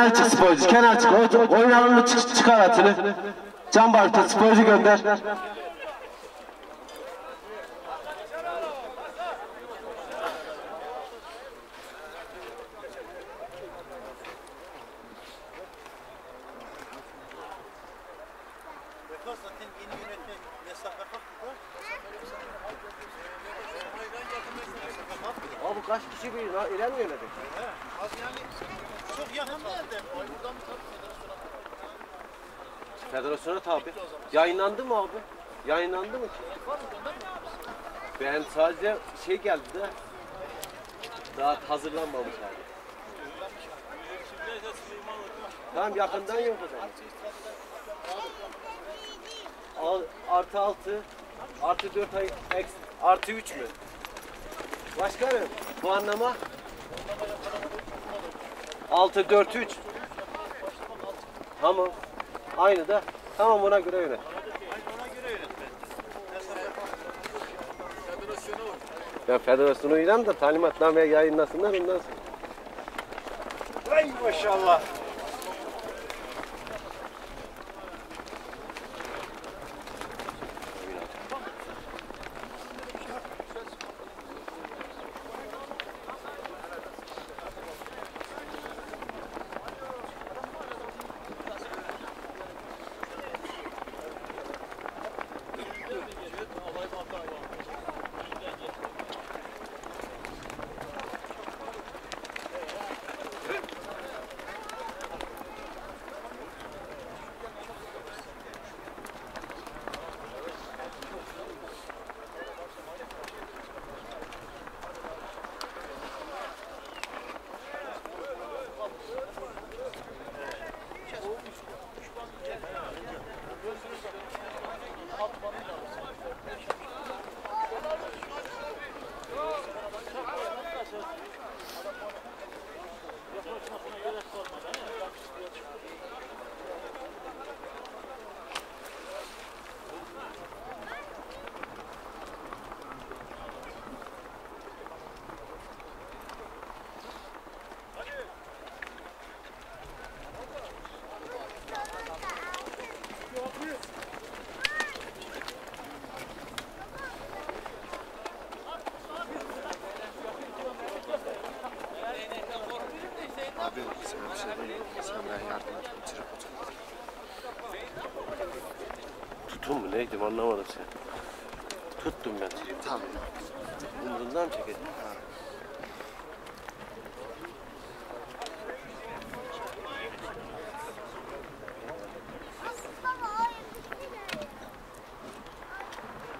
Kenar çık sporcu, kenar çık. O- Oyun alanını çık, çıkar atını. Can Bartu sporcu gönder. Vefat zaten yeni yönetmen Yasak Vefat burada. Abi bu kaç kişi bir lan ileri mi yönedik? Az yani çok yakın değil de. Buradan mı Federasyona tabi. Yayınlandı mı abi? Yayınlandı mı? Ben sadece şey geldi de daha hazırlanmamış hali. Tamam yakından yok. Al, artı altı, artı dört ay, eks, artı üç mü? Başkanım, puanlama? Altı, dört, üç. Tamam. Aynı da. Tamam ona göre yönet. Ona göre yönetmen. Ben federasyonu ilan da talimatnameye yayınlasınlar ondan sonra. Ay maşallah. Abi sana bir şey diyeyim. Sen ben yardım et. Tripod. Neydim anlamadım sen. Tuttum ben. Tamam. Umurundan mı çekeceğim?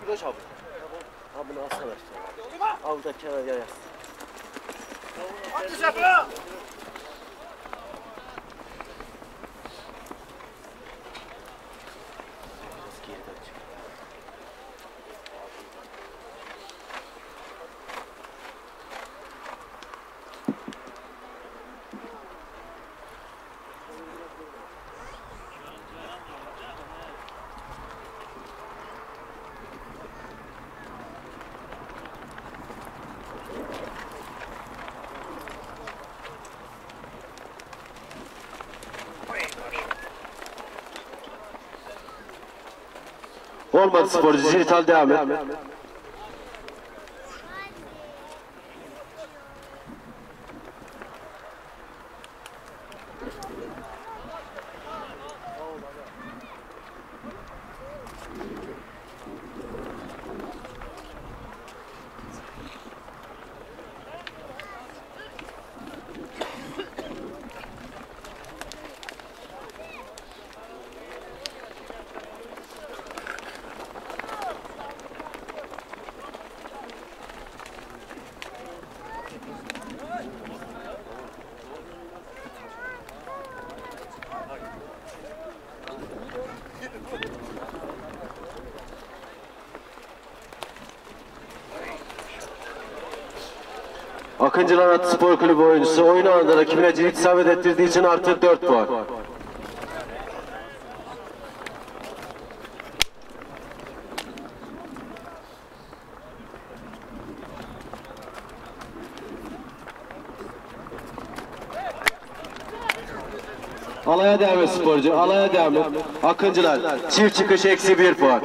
Bir de çabuk. Ha bunu alsana işte. Al da kenara yaz. Hadi Sefa! Biraz geriden çık. Olmadı sporcu, dijital devam et. Akıncılar Atı Spor Kulübü oyuncusu oyun alanında rakibine cirit isabet ettirdiği için artı 4 puan. Alaya devam sporcu. Alaya devam. Akıncılar. Çift çıkış eksi bir puan.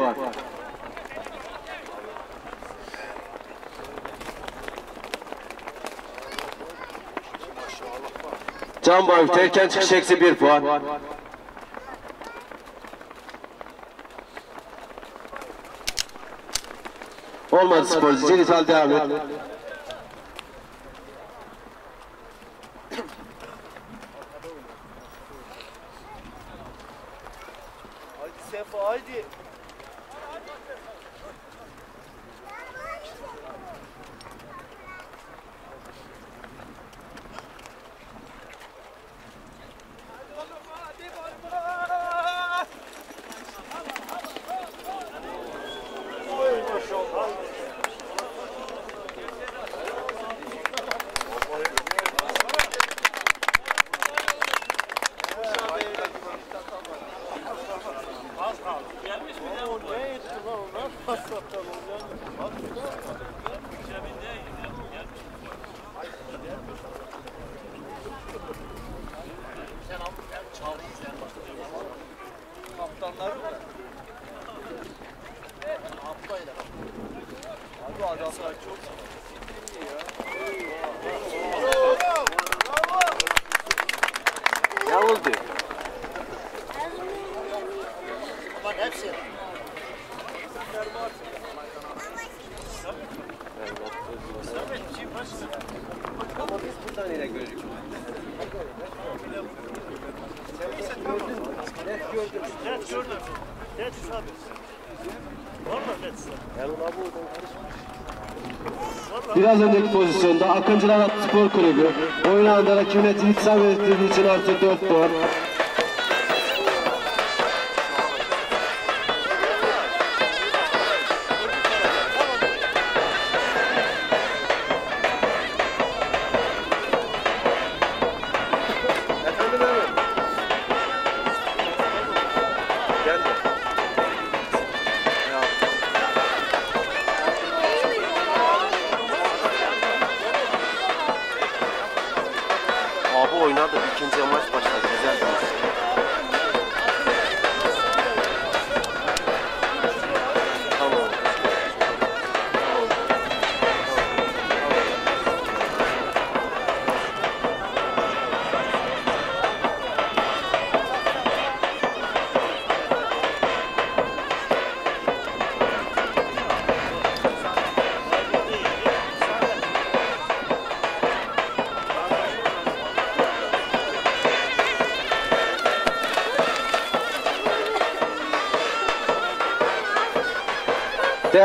Can Bayık terken çıkış eksi bir puan. Olmadı sporcu. Cenital devam et. Haydi Sefa haydi. Kaptanlar mı? Aptayla. Abi adamlar çok Ne oldu? Bak hepsi. Ama biz buradan yine gözüküyoruz. Net gördüm. Net gördüm. Net abi. Valla net. Biraz önceki pozisyonda Akıncılar Spor Kulübü oyun anında rakibine cirit isabet ettirdiği için artı 4 puan.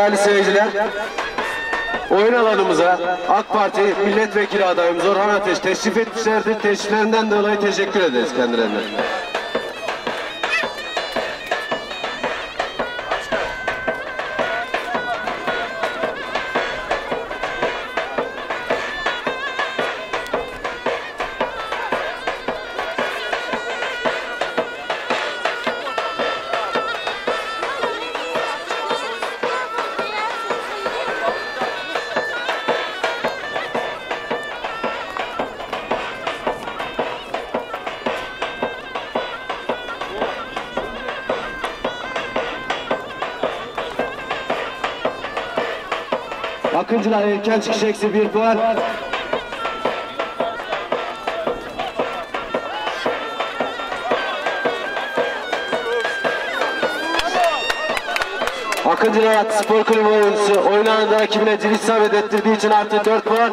Değerli seyirciler, oyun alanımıza AK Parti milletvekili adayımız Orhan Ateş teşrif etmişlerdir. Teşriflerinden dolayı teşekkür ederiz kendilerine. Akıncılar erken çıkış eksi bir puan. Akıncılar Spor Kulübü oyuncusu oyun anında rakibine cirit isabet ettirdiği için artı 4 puan.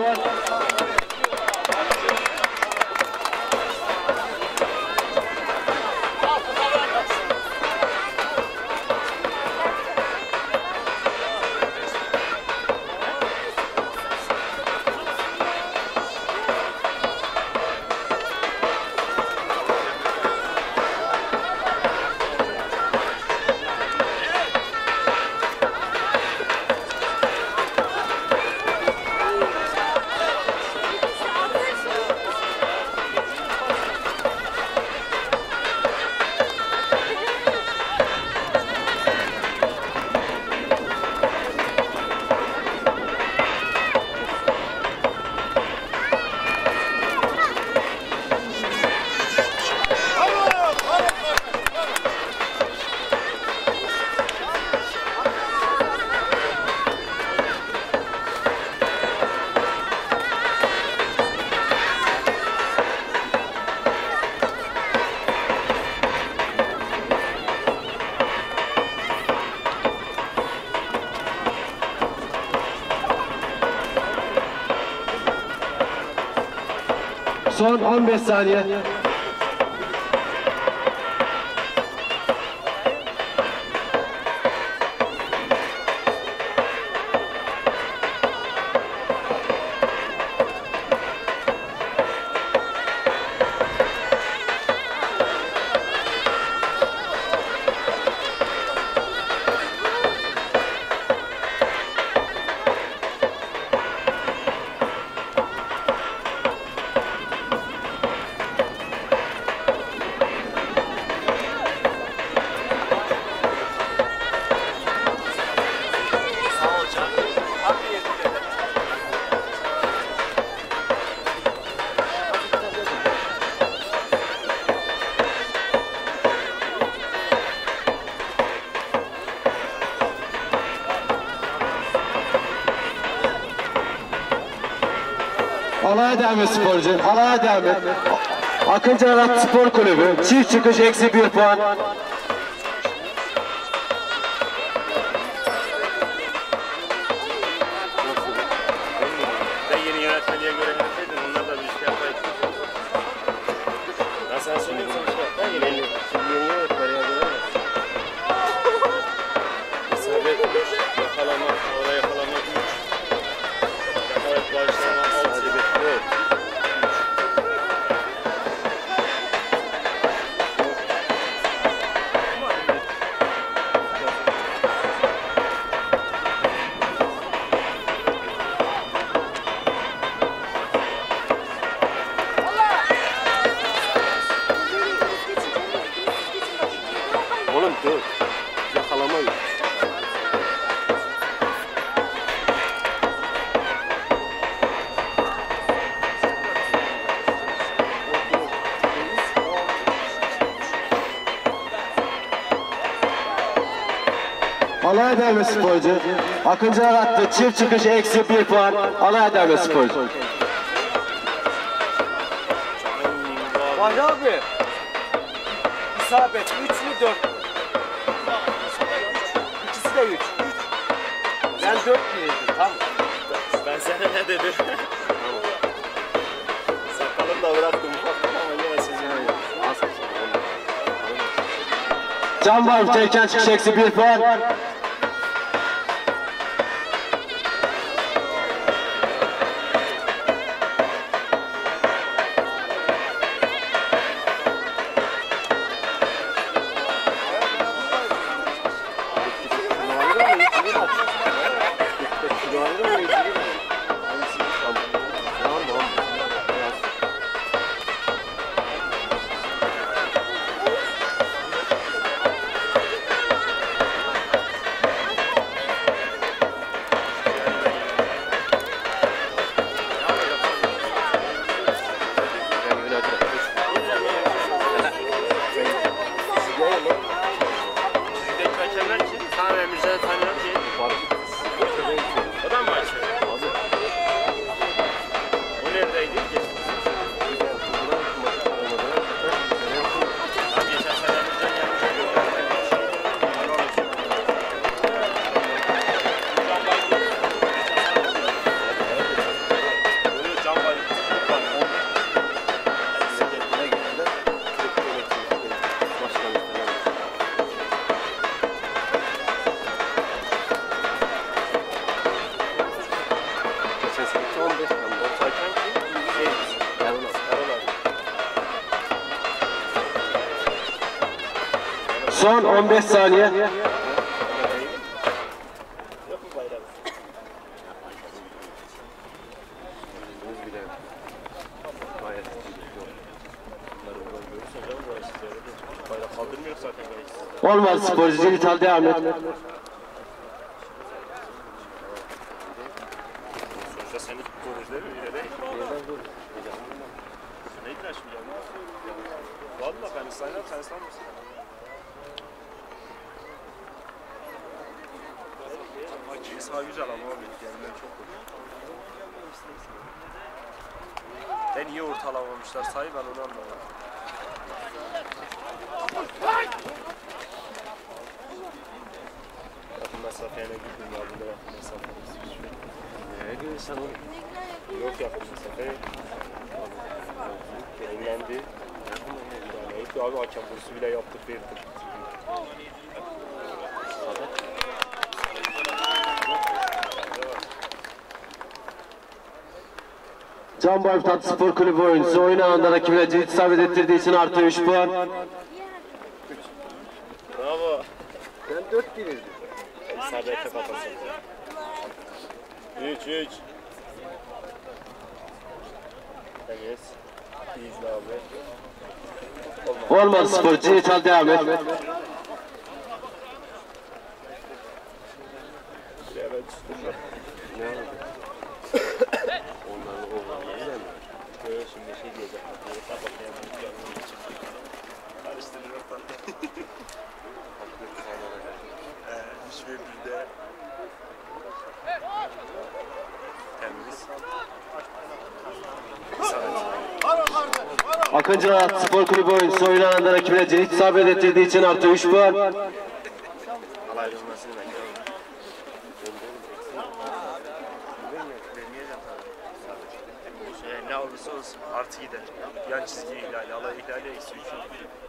Son 15 saniye. Alaya et sporcu. Alaya et. Akıncı Arat Spor Kulübü. Çift çıkış eksi bir puan. Oğlum dur. Yakalamayın. Alaya devam et sporcu. Akıncı Arat'ta çift çıkış eksi bir puan. Alaya devam et sporcu. Bahri abi. İsabet 3 mü 4 İkisi de 3. Ben 4 bilirdim tamam. Ben sana ne dedim? Sakalımı da bıraktım ufaktan ama yine siz yine Can var erken çıkış eksi bir puan. Kaldırmıyor zaten reis. Olmaz sporcu. Dijital devam et. Sonuçta seni tuttuğumuz değil mi? Yine değil. Neydi lan şimdi yani? Valla ben İsrail'den sen sanmıyorsun. Sağ güzel ama abi. Kendileri çok kötü. De niye ortalamamışlar sayı ben onu anlamadım. Yakın mesafeye ne gittim ya bunda yakın mesafe. Neye göre sen onu Yok yakın mesafe. Yayınlandı. Neydi abi hakem kursu bile yaptık verdik. Can Tatlı Spor Kulübü oyuncusu oyun anında rakibine cirit isabet ettirdiği için artı 3 puan. Bravo. Ben 4 bilirdim. İsabete kafası. 3 3. Temiz. İzle abi. Olmadı spor. Cirit al devam et. Evet. Onların falan. Üç ve birde kendimiz Akıncı Alat Spor Kulübü oyuncusu oynanan rakibine hiç isabet ettirdiği için artı 3 puan. Alaylılmasını bekliyorum. ne olursa olsun artı gider. Yan çizgi ihlali, alay ihlali eksi 3.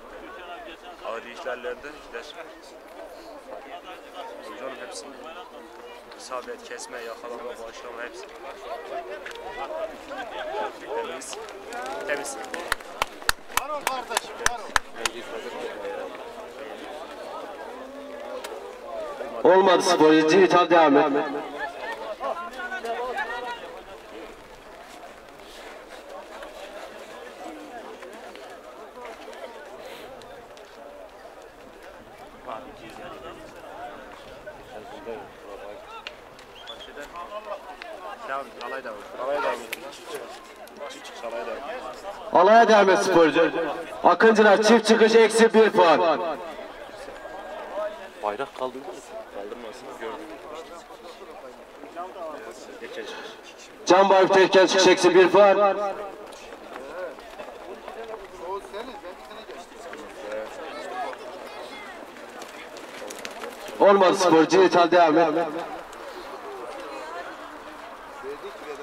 Adi ihlallerden ihler. Hocam hepsini isabet, kesme, yakalama, bağışlama hepsi. Temiz. Temiz. Var ol kardeşim, var ol. Olmadı sporcu, dijital devam et. Alaya devam et sporcu. Akıncılar çift çıkış eksi 1 puan. Bayrak kaldırdı mı? Kaldırmasın, gördüm. Can Bayf tehlikeli çıkış eksi 1 puan. Olmadı spor. Cirit al devam et. Verdik ve de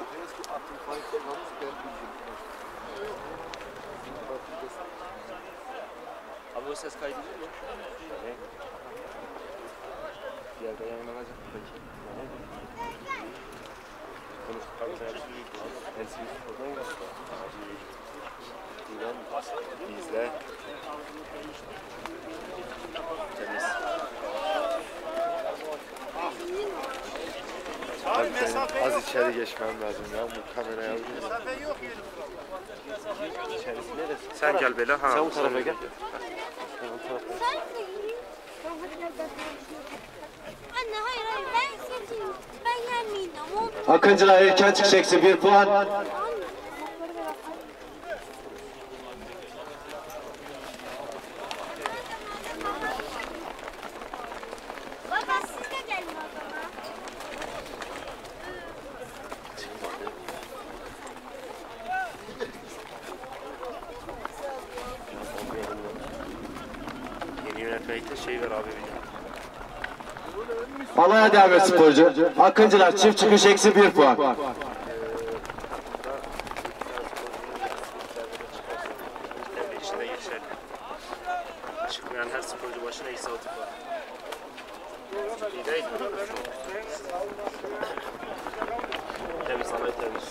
vocês caíram de novo. E ainda mais abi sen mesafe yok. Az içeri geçmem lazım ya bu kameraya. Mesafe yok yani. İçerisi neresi? Sen gel böyle ha. Sen bu tarafa gel. Anne hayır hayır ben seçeyim. Ben olmaz. Akıncılar erken eksi 1 puan. Anne. Baba siz de gelin o zaman. Yeni yönetmelikte şey ver abi bir de. Et sporcu. Akıncılar çift çıkış eksi 1 puan. Devre içinde geçer. Çıkmayan her sporcu başına eksi altı var. İyi değil mi? Temiz alay temiz.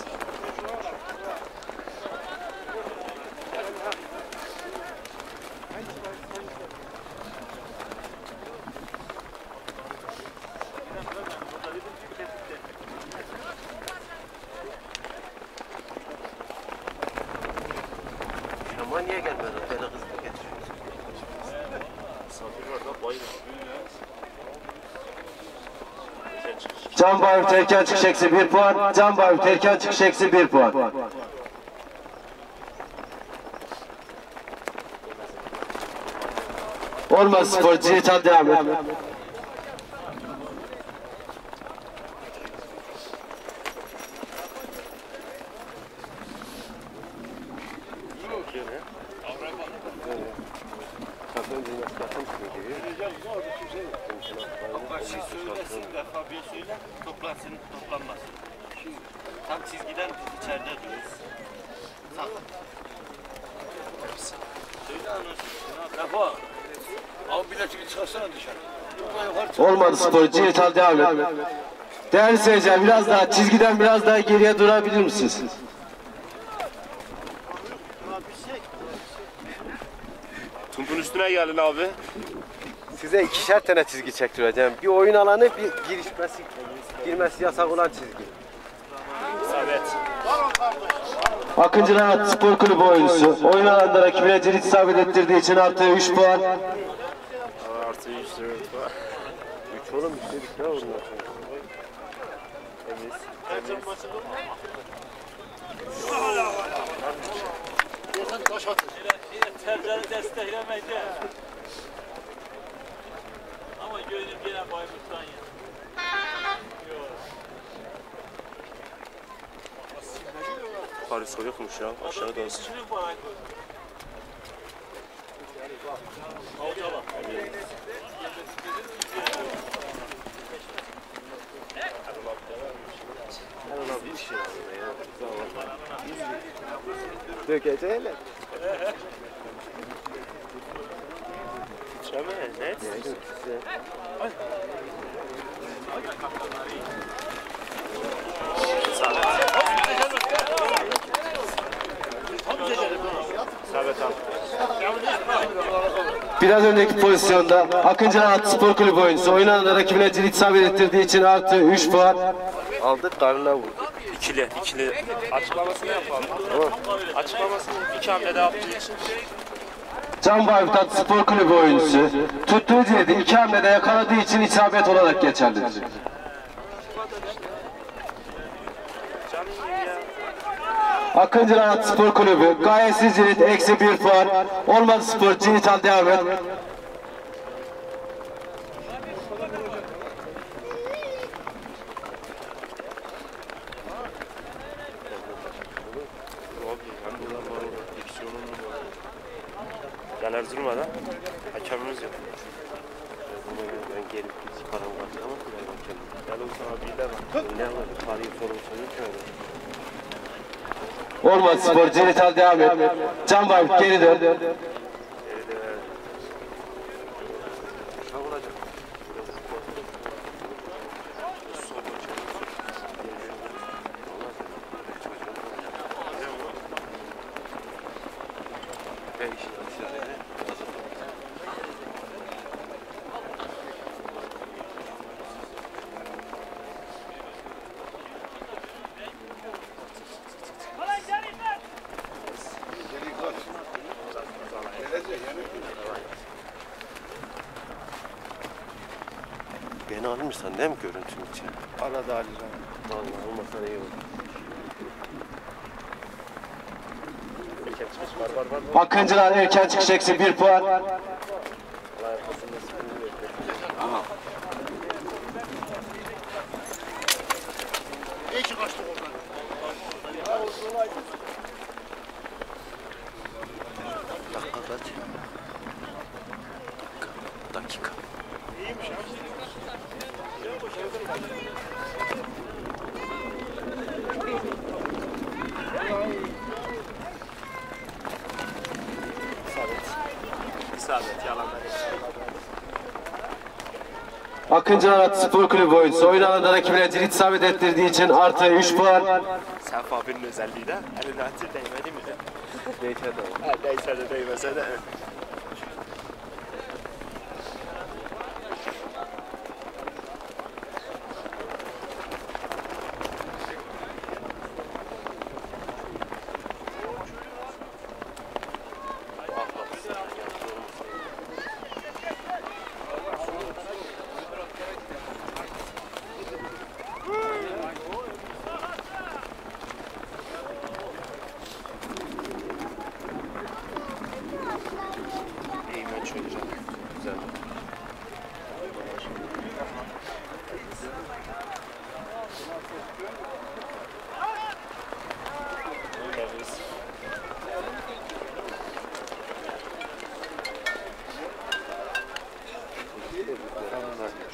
Ama niye gelmedi? Böyle kızını getiriyorsun. Misafir var da bayılır. Geçer çıkış. Can Bayf erken çıkış eksi 1 puan. Can Bayf erken çıkış eksi 1 puan. Olmaz spor. Cirit al devam et. Başı söylesin defa bir söyle toplansın toplanmasın. Tam çizgiden biz içeride dururuz. Sakın. hepsi. Abi biletini çıkarsana dışarı. Olmadı spor. Cihetal devam et. Değerli seyirciler biraz daha çizgiden biraz daha geriye durabilir misiniz? Tumpun üstüne gelin abi. Size ikişer tane çizgi çektireceğim. Bir oyun alanı, bir girişmesi, girmesi yasak olan çizgi. İsabet. Akıncı Rahat Spor Kulübü oyuncusu. Oyun alanında rakibine cirit isabet ettirdiği için artı 3 puan. Artı 3 4 var. 3 oğlum istedik ya onlar. Temiz. Yerden taş atır. Tercihleri desteklemedi. Ama gönlüm gene Bayburt'tan ya. Paris yokmuş ya. Aşağı dönsün. Düşünün bana. Titreme ne? İsabet abi. Biraz önceki pozisyonda Akıncı Rahat Spor Kulübü oyuncusu oyun alanında rakibine cirit isabet ettirdiği için artı 3 puan. Aldık karnına vurduk. İkili, ikili. Açıklamasını yapalım. Tamam. Açıklamasını iki hamlede yaptığı için. Can Bayburtat Spor Kulübü oyuncusu tuttuğu ciriti iki hamlede yakaladığı için isabet olarak geçerlidir. Akıncı Rahat Spor Kulübü gayetsiz cirit eksi 1 puan. Olmadı spor cirit al devam et. Abi hem buradan var orada. Diksiyonun mu var? Erzurum'a Hakemimiz yok. Ben gelip çıkarım kartı ama ben hakem. Gel olsun abi de bak. Ne var? Tarihi sorun soruyor ki. Olmadı spor cirit al devam et. Can Bayburt geri dön. Akıncılar erken çıkış eksi 1 puan. Dakika? Dakika. Akıncı Rahat Spor Kulübü oyuncusu oyun alanında rakibine cirit isabet ettirdiği için artı 3 puan. Sef abinin özelliği de eline atır değmedi mi de? Neyse de. Değse de değmese de. İyi maç olacak. Güzel. Temiz.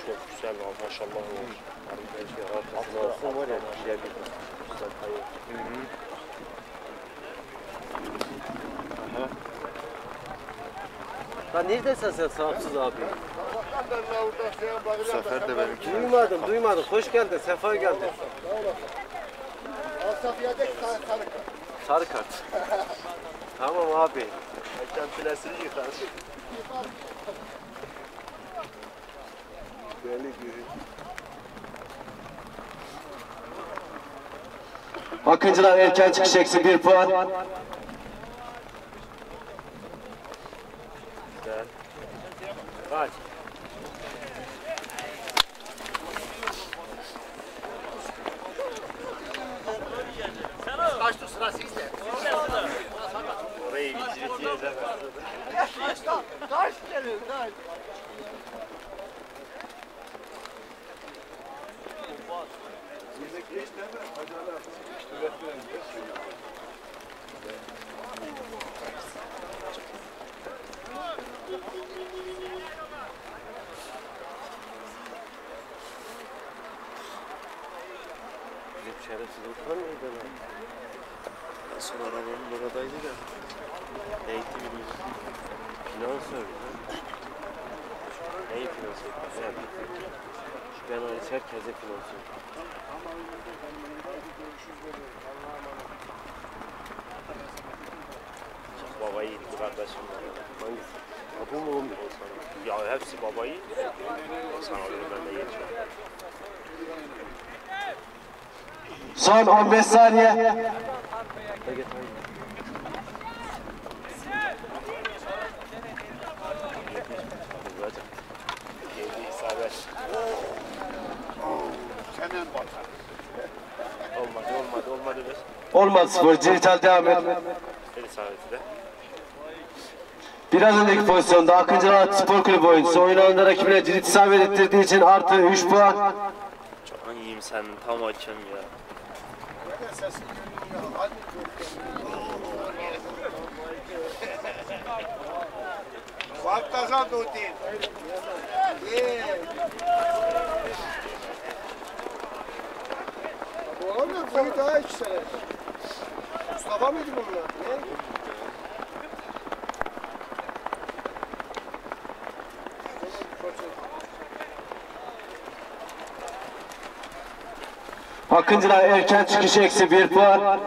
Çok güzel var maşallah var. Aslında var ya. Güzel bir Lan neredesin sen sahipsiz abi? Bu sefer de benimki. Duymadım, duymadım. Hoş geldin, sefa geldin. Sarı kart. tamam abi. Hakem filesini yıkar. Akıncılar erken çıkış eksi 1 puan. Kaç. Kaçtı sıra sizde. Orayı bitireceğiz. Kaç geliyor kaç. Bizim şerefsiz oturan mıydı lan? Son arabanın oradaydı da. Neydi bilmiyorum. Finansör. Neyi finansör? Sen. Ben hariç herkese finansör. Baba yiğit kardeşim. Hangisi? Ha, bu mu o mu? Ya hepsi baba yiğit. Sana diyorum ben de geçiyorum. Son 15 saniye. Olmadı olmadı olmadı. Olmaz spor. Civital devam et. Biraz önceki pozisyonda Akıncılar Spor Kulübü oyuncusu oyun alanında rakibine cirit isabet ettirdiği için artı 3 puan. Çok iyiyim sen tam açım ya. Quatro casador, Tito. Olha, verdade, Celeste. Estava muito bom, né? Akıncılar erken çıkış eksi 1 puan.